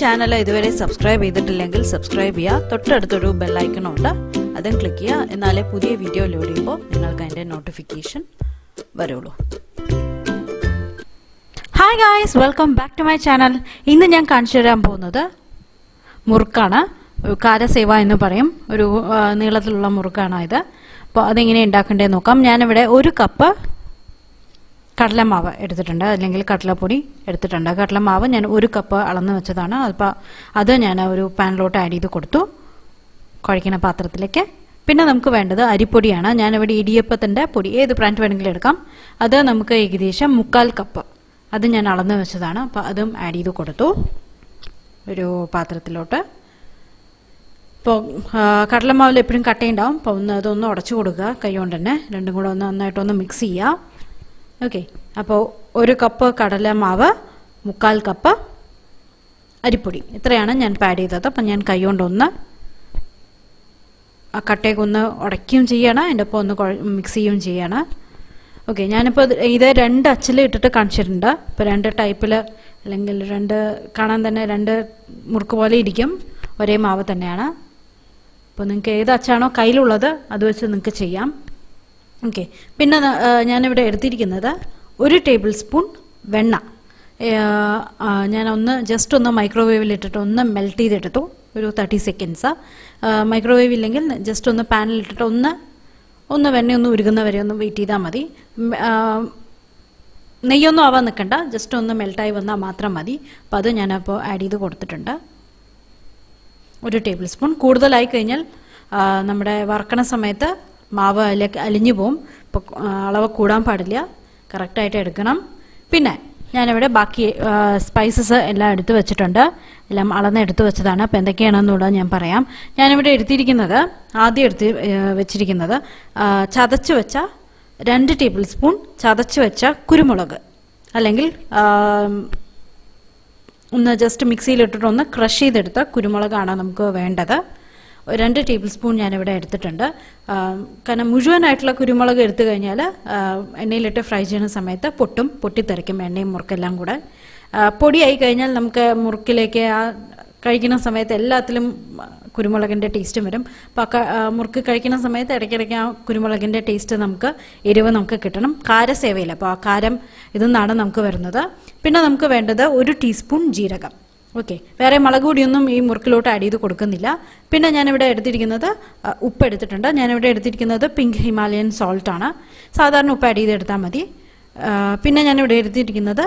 Channel ഇതുവരെ subscribe ചെയ്തിട്ടില്ലെങ്കിൽ subscribe ചെയ്യുക തൊട്ടടുത്തൊരു ബെല്ലൈക്കണുണ്ട് അതും ക്ലിക്ക് ചെയ്യുക എന്നാലേ പുതിയ വീഡിയോ ലോഡ് ചെയ്യുമ്പോൾ നിങ്ങൾക്ക് അതിന്റെ നോട്ടിഫിക്കേഷൻ വരുള്ളൂ. Hi guys welcome back to my channel ഇന്ന് ഞാൻ കാണിച്ചു തരാൻ പോകുന്നത് മുറുക്കാണ്. കാരസേവ എന്ന് പറയും. ഒരു നീളത്തിലുള്ള മുറുക്കാണ് ഇത്. അപ്പോൾ അതെങ്ങനെ ഉണ്ടാക്കേണ്ടത് നോക്കാം. ഞാനിവിടെ ഒരു കപ്പ് കടലമാവ് എടുത്തിട്ടുണ്ട്. അല്ലെങ്കിൽ കടലപ്പൊടി എടുത്തിട്ടുണ്ട്. കടലമാവ് ഞാൻ ഒരു കപ്പ് അളന്ന് വെച്ചതാണ്. അപ്പോൾ അത് ഞാൻ ഒരു പാനിലോട്ട് ആഡ് ചെയ്ത് കൊടുത്തു. കുഴക്കുന്ന പാത്രത്തിലേക്ക്. പിന്നെ നമുക്ക് വേണ്ടത് അരിപ്പൊടിയാണ്. ഞാനിവിടെ ഇടിയപ്പത്തിന്റെ പൊടി ഏത് ബ്രാൻഡ് വേണമെങ്കിലും എടുക്കാം. അത് നമുക്ക് ഏകദേശം മുക്കാൽ കപ്പ്. അത് ഞാൻ അളന്ന് വെച്ചതാണ്. അപ്പോൾ അതും ആഡ് ചെയ്ത് കൊടുത്തു. ഒരു പാത്രത്തിലോട്ട്. ഇപ്പോൾ കടലമാവിൽ എപ്പോഴും കട്ടയുണ്ടാവും. അപ്പോൾ ഒന്ന് അതൊന്ന് ഉടച്ചു കൊടുക്കുക. കൈ കൊണ്ട് തന്നെ. രണ്ടും കൂടെ ഒന്ന് നന്നായിട്ടൊന്ന് മിക്സ് ചെയ്യുക ഓക്കെ അപ്പോൾ ഒരു കപ്പ് കടലമാവ് മുക്കാൽ കപ്പ് അരിപ്പൊടി. ഇത്രയാണ് ഞാൻ പാഡ് ചെയ്തത്. അപ്പം ഞാൻ കൈ കൊണ്ടൊന്ന് ആ കട്ടയൊക്കെ ഒന്ന് ഉടയ്ക്കുകയും ചെയ്യണം. അതിന്റെ ഒപ്പം ഒന്ന് മിക്സ് ചെയ്യുകയും ചെയ്യണം. ഓക്കെ ഞാനിപ്പോൾ ഇത് രണ്ട് അച്ചിൽ ഇട്ടിട്ട് കാണിച്ചിട്ടുണ്ട്. ഇപ്പോൾ രണ്ട് ടൈപ്പിൽ അല്ലെങ്കിൽ രണ്ട് കാണാൻ തന്നെ രണ്ട് മുറുക്ക് പോലെ ഇരിക്കും. ഒരേ മാവ് തന്നെയാണ്. അപ്പോൾ നിങ്ങൾക്ക് ഏത് അച്ചാണോ കയ്യിലുള്ളത് അത് വെച്ച് നിങ്ങൾക്ക് ചെയ്യാം. ഓക്കെ. പിന്നെ ഞാനിവിടെ എടുത്തിരിക്കുന്നത് ഒരു ടേബിൾ സ്പൂൺ വെണ്ണ. ഞാൻ ഒന്ന് ജസ്റ്റ് ഒന്ന് മൈക്രോവേവിൽ ഇട്ടിട്ട് ഒന്ന് മെൽറ്റ് ചെയ്തെടുത്തു. ഒരു തേർട്ടി സെക്കൻഡ്സ് മൈക്രോവേവ് ഇല്ലെങ്കിൽ ജസ്റ്റ് ഒന്ന് പാനിൽ ഇട്ടിട്ട് ഒന്ന് ഒന്ന് വെണ്ണ ഒന്ന് ഉരുകുന്ന വരെ ഒന്ന് വെയിറ്റ് ചെയ്താൽ മതി. നെയ്യൊന്നും ആവാൻ നിൽക്കണ്ട ജസ്റ്റ് ഒന്ന് മെൽട്ടായി വന്നാൽ മാത്രം മതി. അപ്പോൾ അത് ഞാനപ്പോൾ ആഡ് ചെയ്ത് കൊടുത്തിട്ടുണ്ട്. ഒരു ടേബിൾ സ്പൂൺ. കൂടുതലായി കഴിഞ്ഞാൽ നമ്മുടെ വറക്കണ സമയത്ത് മാവ് അതിലേക്ക് അലിഞ്ഞു പോവും. ഇപ്പോൾ അളവ് കൂടാൻ പാടില്ല. കറക്റ്റായിട്ട് എടുക്കണം. പിന്നെ ഞാനിവിടെ ബാക്കി സ്പൈസസ് എല്ലാം എടുത്തു വെച്ചിട്ടുണ്ട്. എല്ലാം അളന്ന് എടുത്തു വെച്ചതാണ്. അപ്പോൾ എന്തൊക്കെയാണെന്നുള്ളത് ഞാൻ പറയാം. ഞാനിവിടെ എടുത്തിരിക്കുന്നത് ആദ്യം എടുത്ത് വെച്ചിരിക്കുന്നത് ചതച്ച് വെച്ച രണ്ട് ടേബിൾ സ്പൂൺ ചതച്ച് വെച്ച കുരുമുളക്. അല്ലെങ്കിൽ ഒന്ന് ജസ്റ്റ് മിക്സിയിലിട്ടിട്ടൊന്ന് ക്രഷ് ചെയ്തെടുത്ത കുരുമുളകാണ് നമുക്ക് വേണ്ടത്. രണ്ട് ടേബിൾ സ്പൂൺ ഞാനിവിടെ എടുത്തിട്ടുണ്ട്. കാരണം മുഴുവനായിട്ടുള്ള കുരുമുളക് എടുത്തു കഴിഞ്ഞാൽ എണ്ണയിലിട്ട് ഫ്രൈ ചെയ്യുന്ന സമയത്ത് പൊട്ടും പൊട്ടിത്തെറിക്കും എണ്ണയും മുറുക്കെല്ലാം കൂടെ. പൊടിയായി കഴിഞ്ഞാൽ നമുക്ക് മുറുക്കിലേക്ക് ആ കഴിക്കുന്ന സമയത്ത് എല്ലാത്തിലും കുരുമുളകിന്റെ ടേസ്റ്റും വരും. അപ്പോൾ മുറുക്ക് കഴിക്കുന്ന സമയത്ത് ഇടയ്ക്കിടയ്ക്ക് ആ കുരുമുളകിന്റെ ടേസ്റ്റ് നമുക്ക് എരിവ് നമുക്ക് കിട്ടണം. കാരസേവയില്ല അപ്പോൾ ആ കാരം ഇതിൽ നമുക്ക് വരുന്നത്. പിന്നെ നമുക്ക് വേണ്ടത് ഒരു ടീസ്പൂൺ ജീരകം. ഓക്കെ വേറെ മുളക് പൊടിയൊന്നും ഈ മുറുക്കിലോട്ട് ആഡ് ചെയ്ത് കൊടുക്കുന്നില്ല. പിന്നെ ഞാനിവിടെ എടുത്തിരിക്കുന്നത് ഉപ്പ് എടുത്തിട്ടുണ്ട്. ഞാനിവിടെ എടുത്തിരിക്കുന്നത് പിങ്ക് ഹിമാലയൻ സോൾട്ട് ആണ്. സാധാരണ ഉപ്പ് ആഡ് ചെയ്തെടുത്താൽ മതി. ആ, പിന്നെ ഞാനിവിടെ എടുത്തിരിക്കുന്നത്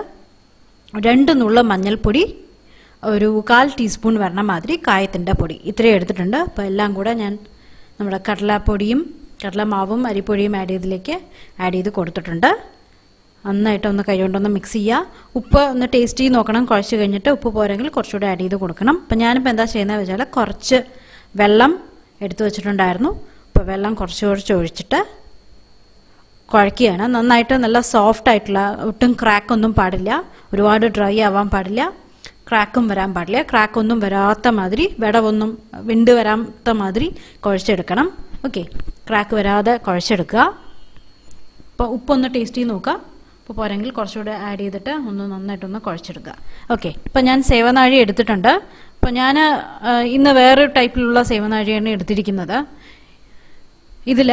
രണ്ട് നുള്ള മഞ്ഞൾപ്പൊടി ഒരു കാൽ ടീസ്പൂൺ വരണ മാതിരി കായത്തിന്റെ പൊടി. ഇത്രയും എടുത്തിട്ടുണ്ട്. അപ്പോൾ എല്ലാം കൂടെ ഞാൻ നമ്മുടെ കടലപ്പൊടിയും കടലമാവും അരിപ്പൊടിയും ആഡ് ചെയ്തതിലേക്ക് ആഡ് ചെയ്ത് കൊടുത്തിട്ടുണ്ട്. നന്നായിട്ട് ഒന്ന് കൈകൊണ്ടൊന്ന് മിക്സ് ചെയ്യുക ഉപ്പ് ഒന്ന് ടേസ്റ്റ് ചെയ്ത് നോക്കണം. കുഴച്ച് കഴിഞ്ഞിട്ട് ഉപ്പ് പോരെങ്കിൽ കുറച്ചുകൂടെ ആഡ് ചെയ്ത് കൊടുക്കണം. അപ്പം ഞാനിപ്പോൾ എന്താ ചെയ്യുന്നത് വെച്ചാൽ കുറച്ച് വെള്ളം എടുത്തു വെച്ചിട്ടുണ്ടായിരുന്നു. അപ്പോൾ വെള്ളം കുറച്ച് കുറച്ച് ഒഴിച്ചിട്ട് കുഴക്കുകയാണ്. നന്നായിട്ട് നല്ല സോഫ്റ്റ് ആയിട്ടുള്ള ഒട്ടും ക്രാക്ക് ഒന്നും പാടില്ല. ഒരുപാട് ഡ്രൈ ആവാൻ പാടില്ല. ക്രാക്കും വരാൻ പാടില്ല. ക്രാക്കൊന്നും വരാത്ത മാതിരി വിടവൊന്നും വിണ്ട് വരാത്ത മാതിരി കുഴച്ചെടുക്കണം. ഓക്കെ ക്രാക്ക് വരാതെ കുഴച്ചെടുക്കുക. അപ്പോൾ ഉപ്പൊന്ന് ടേസ്റ്റ് ചെയ്ത് നോക്കുക. അപ്പോൾ പോരെങ്കിൽ കുറച്ചുകൂടെ ആഡ് ചെയ്തിട്ട് ഒന്ന് നന്നായിട്ടൊന്ന് കുഴച്ചെടുക്കുക. ഓക്കെ ഇപ്പം ഞാൻ സേവനാഴി എടുത്തിട്ടുണ്ട്. അപ്പോൾ ഞാൻ ഇന്ന് വേറൊരു ടൈപ്പിലുള്ള സേവനാഴിയാണ് എടുത്തിരിക്കുന്നത്. ഇതിൽ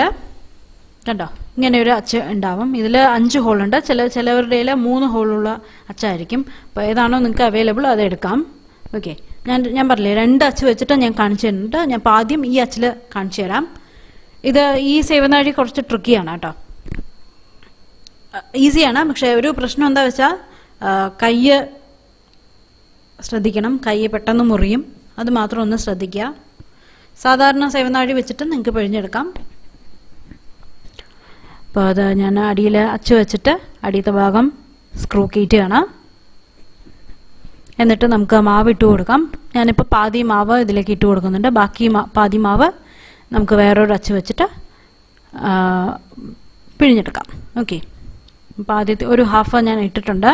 കണ്ടോ? ഇങ്ങനെ ഒരു അച്ച ഉണ്ടാവും. ഇതിൽ അഞ്ച് ഹോളുണ്ട് ചില ചിലവരുടെ മൂന്ന് ഹോളുള്ള അച്ചായിരിക്കും. അപ്പോൾ ഏതാണോ നിങ്ങൾക്ക് അവൈലബിൾ അത് എടുക്കാം. ഓക്കെ ഞാൻ ഞാൻ പറഞ്ഞില്ലേ രണ്ട് അച്ച് വെച്ചിട്ട് ഞാൻ കാണിച്ചു തരുന്നുണ്ട്. ഞാൻ ആദ്യം ഈ അച്ചിൽ കാണിച്ചു തരാം. ഇത് ഈ സേവനാഴി കുറച്ച് ട്രിക്കിയാണ് കേട്ടോ. ഈസിയാണ് പക്ഷെ ഒരു പ്രശ്നം എന്താ വെച്ചാൽ കയ്യ് ശ്രദ്ധിക്കണം. കയ്യ് പെട്ടെന്ന് മുറിയും. അത് മാത്രം ഒന്ന് ശ്രദ്ധിക്കുക. സാധാരണ സേവനാഴി വെച്ചിട്ട് നിങ്ങൾക്ക് പിഴിഞ്ഞെടുക്കാം. അപ്പോൾ അത് ഞാൻ അടിയിൽ അച്ചു വെച്ചിട്ട് അടിയത്തെ ഭാഗം സ്ക്രൂ കീറ്റുകയാണ് എന്നിട്ട് നമുക്ക് മാവ് ഇട്ട് കൊടുക്കാം. ഞാനിപ്പോൾ പാതി മാവ് ഇതിലേക്ക് ഇട്ട് കൊടുക്കുന്നുണ്ട്. ബാക്കി പാതി മാവ് നമുക്ക് വേറൊരു അച്ചു വെച്ചിട്ട് പിഴിഞ്ഞെടുക്കാം. ഓക്കെ. അപ്പോൾ ആദ്യത്തെ ഒരു ഹാഫ് ഞാൻ ഇട്ടിട്ടുണ്ട്.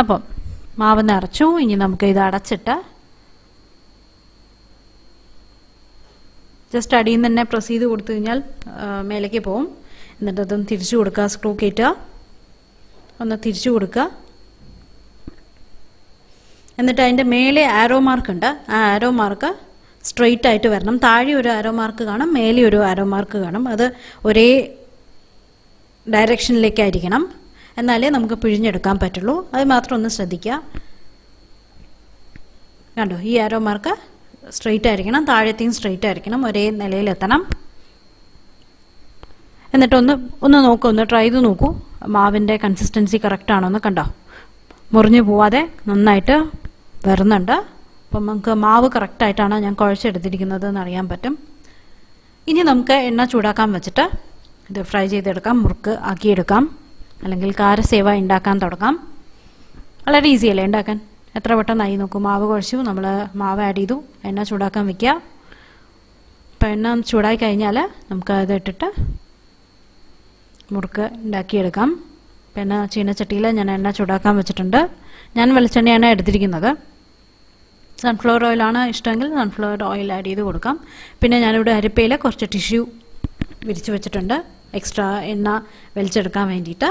അപ്പം മാവ് നിറച്ചു. ഇനി നമുക്ക് ഇത് അടച്ചിട്ട് ജസ്റ്റ് അടിയിൽ നിന്ന് തന്നെ പ്രസ് കൊടുത്തു കഴിഞ്ഞാൽ മേലേക്ക് പോവും. എന്നിട്ട് അതൊന്ന് തിരിച്ചു കൊടുക്കുക സ്ക്രൂ കയറ്റുക ഒന്ന് തിരിച്ചു കൊടുക്കുക എന്നിട്ട് അതിന്റെ മേലെ ആരോ മാർക്ക് ഉണ്ട്. ആ ആരോ മാർക്ക് സ്ട്രെയിറ്റ് ആയിട്ട് വരണം. താഴെ ഒരു ആരോ മാർക്ക് കാണും മേലെ ഒരു ആരോ മാർക്ക് കാണും. അത് ഒരേ ഡയറക്ഷനിലേക്കായിരിക്കണം എന്നാലേ നമുക്ക് പിഴിഞ്ഞെടുക്കാൻ പറ്റുള്ളൂ. അത് മാത്രം ഒന്ന് ശ്രദ്ധിക്കുക കണ്ടോ? ഈ ആരോ മാർക്ക് സ്ട്രെയിറ്റ് ആയിരിക്കണം താഴത്തെയും സ്ട്രെയിറ്റ് ആയിരിക്കണം ഒരേ നിലയിലെത്തണം. എന്നിട്ടൊന്ന് ഒന്ന് നോക്കൂ ഒന്ന് ട്രൈ ചെയ്ത് നോക്കൂ. മാവിന്റെ കൺസിസ്റ്റൻസി കറക്റ്റ് ആണോ എന്ന് കണ്ടോ? മുറിഞ്ഞു പോവാതെ നന്നായിട്ട് വരുന്നുണ്ട് അപ്പം നമുക്ക് മാവ് കറക്റ്റായിട്ടാണ് ഞാൻ കുഴച്ചെടുത്തിരിക്കുന്നത് എന്ന് അറിയാൻ പറ്റും. ഇനി നമുക്ക് എണ്ണ ചൂടാക്കാൻ വെച്ചിട്ട് ഇത് ഫ്രൈ ചെയ്തെടുക്കാം മുറുക്ക് ആക്കിയെടുക്കാം. അല്ലെങ്കിൽ കാരസേവ ഉണ്ടാക്കാൻ തുടങ്ങാം. വളരെ ഈസി അല്ലേ ഉണ്ടാക്കാൻ? എത്ര പെട്ടെന്നായി നോക്കൂ മാവ് കുഴച്ചു നമ്മൾ മാവ് ആഡ് ചെയ്തു എണ്ണ ചൂടാക്കാൻ വെക്കുക. അപ്പം എണ്ണ ചൂടായി കഴിഞ്ഞാൽ നമുക്ക് അത് ഇട്ടിട്ട് മുറുക്ക് ഉണ്ടാക്കിയെടുക്കാം. പിന്നെ ചീനച്ചട്ടിയിൽ ഞാൻ എണ്ണ ചൂടാക്കാൻ വെച്ചിട്ടുണ്ട്. ഞാൻ വെളിച്ചെണ്ണയാണ് എടുത്തിരിക്കുന്നത്. സൺഫ്ലവർ ഓയിലാണ് ഇഷ്ടമെങ്കിൽ സൺഫ്ലവർ ഓയിൽ ആഡ് ചെയ്ത് കൊടുക്കാം. പിന്നെ ഞാനിവിടെ അരിപ്പയിൽ കുറച്ച് ടിഷ്യൂ വിരിച്ച് വെച്ചിട്ടുണ്ട്. എക്സ്ട്രാ എണ്ണ വലിച്ചെടുക്കാൻ വേണ്ടിയിട്ട്.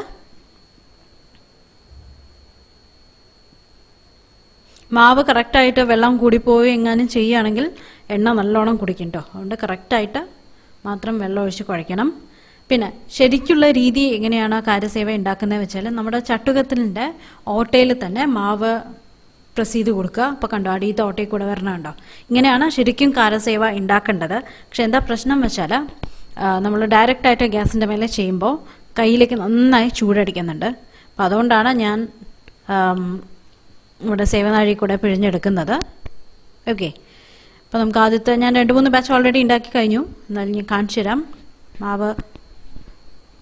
മാവ് കറക്റ്റായിട്ട് വെള്ളം കൂടിപ്പോയി എങ്ങാനും ചെയ്യുകയാണെങ്കിൽ എണ്ണ നല്ലോണം കുടിക്കും കേട്ടോ അതുകൊണ്ട് കറക്റ്റായിട്ട് മാത്രം വെള്ളം ഒഴിച്ച് കുഴയ്ക്കണം. പിന്നെ ശരിക്കുള്ള രീതി എങ്ങനെയാണ് കാര്യസേവ ഉണ്ടാക്കുന്നത് വെച്ചാൽ നമ്മുടെ ചട്ടുകത്തിന്റെ ഓട്ടയിൽ തന്നെ മാവ് പ്രസ് ചെയ്ത് കൊടുക്കുക. അപ്പോൾ കണ്ടോ അടിയത്തെ ഓട്ടയിൽ കൂടെ വരണമുണ്ടോ ഇങ്ങനെയാണ് ശരിക്കും കാരസേവ ഉണ്ടാക്കേണ്ടത്. പക്ഷെ എന്താ പ്രശ്നം വെച്ചാൽ നമ്മൾ ഡയറക്റ്റായിട്ട് ഗ്യാസിന്റെ മേലെ ചെയ്യുമ്പോൾ കയ്യിലേക്ക് നന്നായി ചൂടടിക്കുന്നുണ്ട്. അപ്പോൾ അതുകൊണ്ടാണ് ഞാൻ നമ്മുടെ സേവനാഴി കൂടെ പിഴിഞ്ഞെടുക്കുന്നത്. ഓക്കെ. അപ്പോൾ നമുക്ക് ആദ്യത്തെ ഞാൻ രണ്ട് മൂന്ന് ബാച്ച് ഓൾറെഡി ഉണ്ടാക്കി കഴിഞ്ഞു. എന്നാലും ഞാൻ കാണിച്ചു തരാം. മാവ്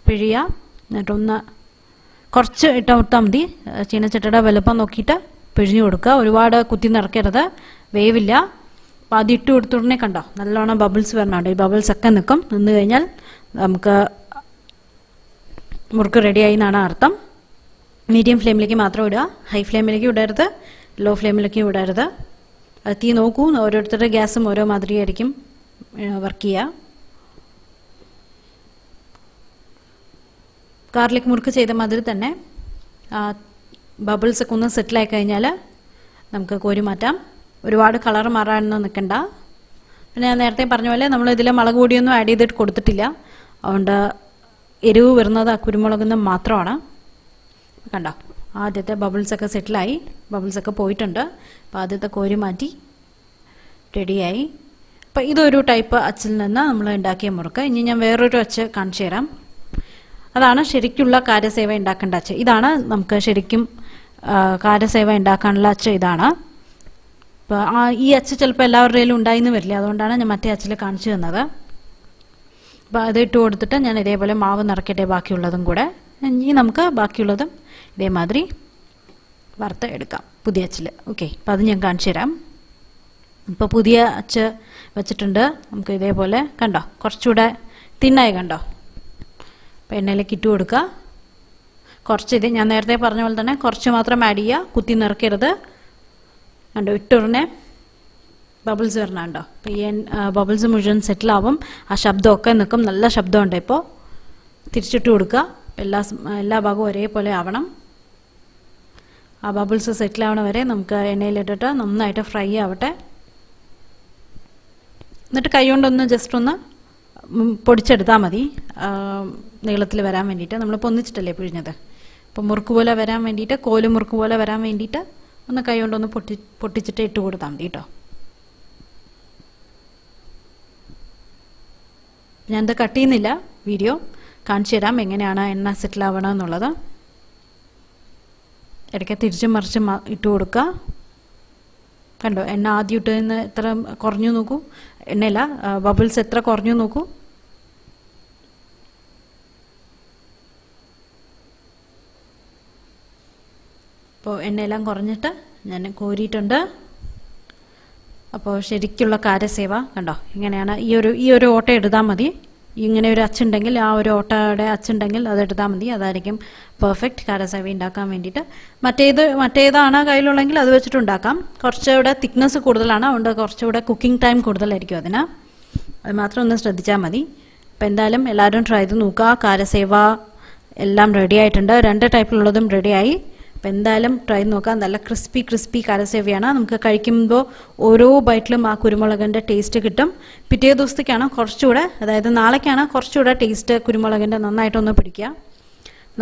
പിഴിയുക എന്നിട്ടൊന്ന് കുറച്ച് ഇട്ട് കൊടുത്താൽ മതി. ചീനച്ചട്ടയുടെ വലുപ്പം നോക്കിയിട്ട് പിഴിഞ്ഞു കൊടുക്കുക. ഒരുപാട് കുത്തി നിറക്കരുത് വേവില്ല. അപ്പോൾ അത് ഇട്ട് കൊടുത്തുടനെ കണ്ടോ? നല്ലോണം ബബിൾസ് വരണുണ്ട് ഈ ബബിൾസ് ഒക്കെ നിൽക്കും. നിന്ന് കഴിഞ്ഞാൽ നമുക്ക് മുറുക്ക് റെഡിയായി എന്നാണ് അർത്ഥം. മീഡിയം ഫ്ലെയിമിലേക്ക് മാത്രം ഇടുക. ഹൈ ഫ്ലെയിമിലേക്ക് വിടരുത് ലോ ഫ്ലെയിമിലേക്ക് വിടരുത് അത് തീ നോക്കൂ. ഓരോരുത്തരുടെ ഗ്യാസും ഓരോ മാതിരിയായിരിക്കും വർക്ക് ചെയ്യുക. ഗാർലിക് മുറുക്ക് ചെയ്ത മാതിരി തന്നെ ബബിൾസ് ഒക്കെ ഒന്ന് സെറ്റിലായി കഴിഞ്ഞാൽ നമുക്ക് കോരി മാറ്റാം. ഒരുപാട് കളർ മാറാനൊന്നും നിൽക്കണ്ട പിന്നെ ഞാൻ നേരത്തെ പറഞ്ഞ പോലെ നമ്മൾ ഇതിൽ മുളക് പൊടിയൊന്നും ആഡ് ചെയ്തിട്ട് കൊടുത്തിട്ടില്ല. അതുകൊണ്ട് എരിവ് വരുന്നത് ആ കുരുമുളകിൽ മാത്രമാണ്. കണ്ടോ? ആദ്യത്തെ ബബിൾസൊക്കെ സെറ്റിലായി. ബബിൾസൊക്കെ പോയിട്ടുണ്ട്. അപ്പോൾ ആദ്യത്തെ കോരി മാറ്റി റെഡിയായി. അപ്പോൾ ഇതൊരു ടൈപ്പ് അച്ചിൽ നിന്ന് നമ്മൾ ഉണ്ടാക്കിയ മുറുക്ക്. ഇനി ഞാൻ വേറൊരു അച്ച് കാണിച്ചു തരാം. അതാണ് ശരിക്കുള്ള കാര്യസേവ ഉണ്ടാക്കേണ്ട അച്ഛ ഇതാണ് നമുക്ക് ശരിക്കും കാര്യസേവ ഉണ്ടാക്കാനുള്ള അച്ഛ ഇതാണ്. അപ്പോൾ ആ ഈ അച്ഛ ചിലപ്പോൾ എല്ലാവരുടെയും ഉണ്ടായിന്ന് വരില്ല. അതുകൊണ്ടാണ് ഞാൻ മറ്റേ അച്ഛൽ കാണിച്ചു തന്നത്. അപ്പോൾ അത് ഇട്ട് കൊടുത്തിട്ട് ഞാൻ ഇതേപോലെ മാവ് നിറക്കട്ടെ ബാക്കിയുള്ളതും കൂടെ. ഇനി നമുക്ക് ബാക്കിയുള്ളതും ഇതേമാതിരി വറുത്ത് എടുക്കാം പുതിയ അച്ചിൽ ഓക്കെ അപ്പോൾ അത് ഞാൻ കാണിച്ചു തരാം. ഇപ്പോൾ പുതിയ അച്ച് വെച്ചിട്ടുണ്ട്. നമുക്ക് ഇതേപോലെ കണ്ടോ? കുറച്ചുകൂടെ തിന്നായി കണ്ടോ? അപ്പോൾ എണ്ണയിലേക്ക് ഇട്ട് കൊടുക്കുക. കുറച്ച് ഇത് ഞാൻ നേരത്തെ പറഞ്ഞ പോലെ തന്നെ കുറച്ച് മാത്രം ആഡ് ചെയ്യുക. കുത്തി നിറക്കരുത് കണ്ടോ? ഇട്ടുടനെ ബബിൾസ് വരണുണ്ടോ അപ്പോൾ ഈ ബബിൾസ് മുഴുവൻ സെറ്റിലാവും ആ ശബ്ദമൊക്കെ നിൽക്കും. നല്ല ശബ്ദമുണ്ട് ഇപ്പോൾ തിരിച്ചിട്ട് കൊടുക്കുക. എല്ലാ എല്ലാ ഭാഗവും ഒരേപോലെ ആവണം. ആ ബബിൾസ് സെറ്റിലാവണ വരെ നമുക്ക് എണ്ണയിലിട്ടിട്ട് നന്നായിട്ട് ഫ്രൈ ആവട്ടെ. എന്നിട്ട് കൈ കൊണ്ടൊന്ന് ജസ്റ്റ് ഒന്ന് പൊടിച്ചെടുത്താൽ മതി. നീളത്തിൽ വരാൻ വേണ്ടിയിട്ട്. നമ്മൾ പൊന്നിച്ചിട്ടല്ലേ പിഴിഞ്ഞത്? അപ്പോൾ മുറുക്ക് പോലെ വരാൻ വേണ്ടിയിട്ട് കോൽ മുറുക്ക് പോലെ വരാൻ വേണ്ടിയിട്ട് ഒന്ന് കൈ കൊണ്ടൊന്ന് പൊട്ടി പൊട്ടിച്ചിട്ട് ഇട്ട് കൊടുത്താൽ മതി കേട്ടോ ഞാനിത് കട്ട് ചെയ്യുന്നില്ല. വീഡിയോ കാണിച്ചു തരാം. എങ്ങനെയാണ് എണ്ണ സെറ്റിൽ ആവണം എന്നുള്ളത്. ഇടയ്ക്ക് തിരിച്ചും മറിച്ചും ഇട്ട് കൊടുക്കുക. കണ്ടോ? എണ്ണ ആദ്യം ഇട്ടതിന് എത്ര കുറഞ്ഞു നോക്കൂ? എണ്ണയില്ല ബബിൾസ് എത്ര കുറഞ്ഞു നോക്കൂ? അപ്പോൾ എണ്ണയെല്ലാം കുറഞ്ഞിട്ട് ഞാൻ കോരിയിട്ടുണ്ട്. അപ്പോൾ ശരിക്കുള്ള കാര്യസേവ കണ്ടോ? ഇങ്ങനെയാണ്. ഈ ഒരു ഈ ഒരു ഓട്ട എടുത്താൽ മതി. ഇങ്ങനെ ഒരു അച്ചുണ്ടെങ്കിൽ ആ ഒരു ഓട്ടയുടെ അച്ചുണ്ടെങ്കിൽ അതെടുത്താൽ മതി. അതായിരിക്കും പെർഫെക്റ്റ് കാരസേവ ഉണ്ടാക്കാൻ വേണ്ടിയിട്ട്. മറ്റേത് മറ്റേതാണ് കയ്യിലുള്ളെങ്കിൽ അത് വെച്ചിട്ട് ഉണ്ടാക്കാം. കുറച്ചുകൂടെ തിക്നെസ് കൂടുതലാണ്. അതുകൊണ്ട് കുറച്ചുകൂടെ കുക്കിംഗ് ടൈം കൂടുതലായിരിക്കും അതിന്. അത് മാത്രം ഒന്ന് ശ്രദ്ധിച്ചാൽ മതി. അപ്പം എന്തായാലും എല്ലാവരും ട്രൈ ചെയ്ത് നോക്കുക. കാരസേവ എല്ലാം റെഡി ആയിട്ടുണ്ട്. രണ്ട് ടൈപ്പിലുള്ളതും റെഡിയായി അപ്പം എന്തായാലും ട്രൈ നോക്കാം. നല്ല ക്രിസ്പി ക്രിസ്പി കാരസേവയാണ്. നമുക്ക് കഴിക്കുമ്പോൾ ഓരോ ബൈറ്റിലും ആ കുരുമുളകിന്റെ ടേസ്റ്റ് കിട്ടും. പിറ്റേ ദിവസത്തേക്കാണ് കുറച്ചുകൂടെ അതായത് നാളേക്കാണ് കുറച്ചുകൂടെ ടേസ്റ്റ് കുരുമുളകിന്റെ നന്നായിട്ടൊന്ന് പിടിക്കുക.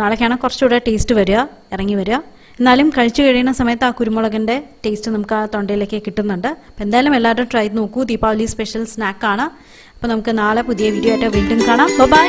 നാളേക്കാണ് കുറച്ചുകൂടെ ടേസ്റ്റ് വരിക ഇറങ്ങി വരിക. എന്നാലും കഴിച്ചു കഴിയുന്ന സമയത്ത് ആ കുരുമുളകിന്റെ ടേസ്റ്റ് നമുക്ക് ആ തൊണ്ടയിലേക്ക് കിട്ടുന്നുണ്ട്. അപ്പം എന്തായാലും എല്ലാവരും ട്രൈ നോക്കൂ. ദീപാവലി സ്പെഷ്യൽ സ്നാക്കാണ് അപ്പോൾ നമുക്ക് നാളെ പുതിയ വീഡിയോ ആയിട്ട് വീണ്ടും കാണാം. ബൈ